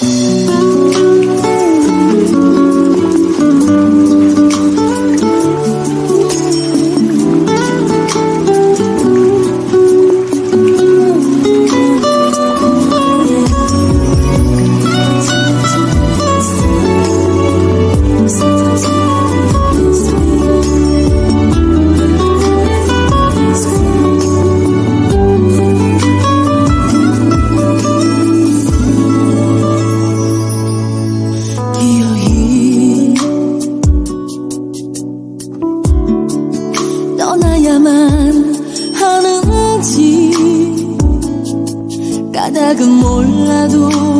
Mm-hmm. 떠나야만 하는지 까닭은 몰라도